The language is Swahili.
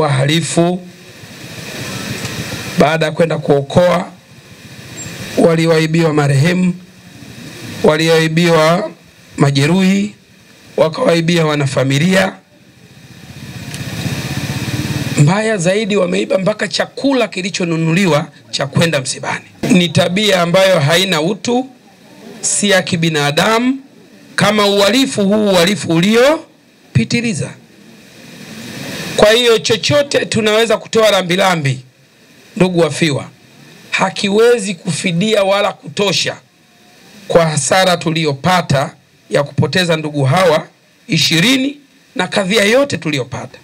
wahalifu baada ya kwenda kuokoa waliwaibiwa marehemu, waliwaibiwa majeruhi, wakawaibia wanafamilia. Mbaya zaidi, wameiba mpaka chakula kilichonunuliwa cha kwenda msibani. Ni tabia ambayo haina utu, si ya kibinadamu, kama uhalifu huu, uhalifu uliopitiliza. Kwa hiyo chochote tunaweza kutoa rambirambi, ndugu wafiwa, hakiwezi kufidia wala kutosha kwa hasara tuliyopata ya kupoteza ndugu hawa ishirini na kadhia yote tuliyopata.